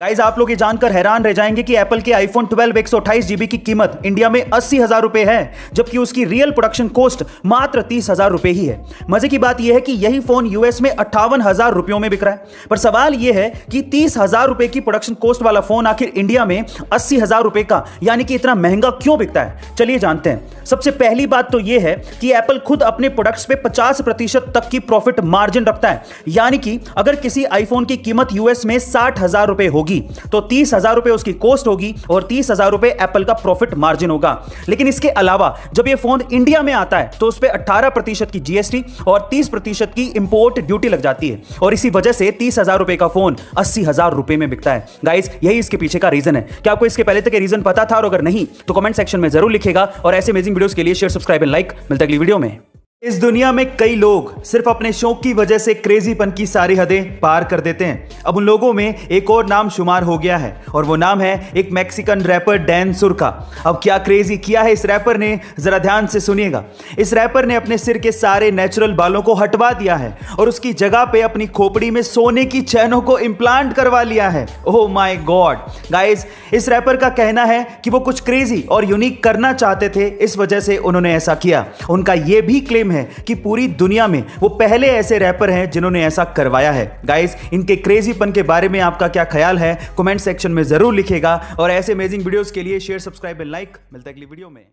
Guys आप लोग ये जानकर हैरान रह जाएँगे कि एप्पल के आईफोन 12 एक सौ की कीमत इंडिया में अस्सी हज़ार रुपए है, जबकि उसकी रियल प्रोडक्शन कॉस्ट मात्र तीस हज़ार रुपए ही है। मज़े की बात यह है कि यही फ़ोन यूएस में अट्ठावन हज़ार रुपयों में बिक रहा है। पर सवाल यह है कि तीस हज़ार रुपए की प्रोडक्शन कॉस्ट वाला फ़ोन आखिर इंडिया में अस्सी हज़ार रुपए का, यानी कि इतना महँगा क्यों बिकता है? चलिए जानते हैं। सबसे पहली बात तो यह है कि एप्पल खुद अपने प्रोडक्ट्स पे पचास प्रतिशत तक की प्रॉफिट मार्जिन रखता है। यानी कि अगर किसी आईफोन की कीमत यूएस में साठ हज़ार रुपए होगी तो तीस हज़ार रुपए उसकी कॉस्ट होगी और तीस हज़ार रुपए एप्पल का प्रॉफिट मार्जिन होगा। लेकिन इसके अलावा, जब ये फ़ोन इंडिया में आता है तो उस पर अट्ठारह प्रतिशत की जीएसटी और तीस प्रतिशत की इंपोर्ट ड्यूटी लग जाती है। और इसी वजह से तीस हज़ार रुपए का फ़ोन अस्सी हज़ार रुपए में बिकता है। गाइस यही इसके पीछे का रीजन है। क्या आपको इसके पहले तक रीजन पता था? और अगर नहीं तो कमेंट सेक्शन में ज़रूर लिखेगा और ऐसे अमेजिंग वीडियोस के लिए शेयर सब्सक्राइब एंड लाइक मिलता है अगली वीडियो में। इस दुनिया में कई लोग सिर्फ़ अपने शौक की वजह से क्रेजीपन की सारी हदें पार कर देते हैं। अब उन लोगों में एक और नाम शुमार हो गया है, और वो नाम है एक मैक्सिकन रैपर डैन सुर का अब क्या क्रेजी किया है इस रैपर ने? जरा ध्यान से सुनिएगा। इस रैपर ने अपने सिर के सारे नेचुरल बालों को हटवा दिया है, और उसकी जगह पे अपनी खोपड़ी में सोने की चैनों को इम्प्लांट करवा लिया है। ओह माई गॉड गाइज़ इस रैपर का कहना है कि वो कुछ क्रेजी और यूनिक करना चाहते थे, इस वजह से उन्होंने ऐसा किया। उनका यह भी क्लेम क्लेम है कि पूरी दुनिया में वो पहले ऐसे रैपर हैं जिन्होंने ऐसा करवाया है। गाइस इनके क्रेजीपन के बारे में आपका क्या ख्याल है? कमेंट सेक्शन में ज़रूर लिखेगा और ऐसे अमेजिंग वीडियोस के लिए शेयर सब्सक्राइब एंड लाइक मिलता है अगली वीडियो में।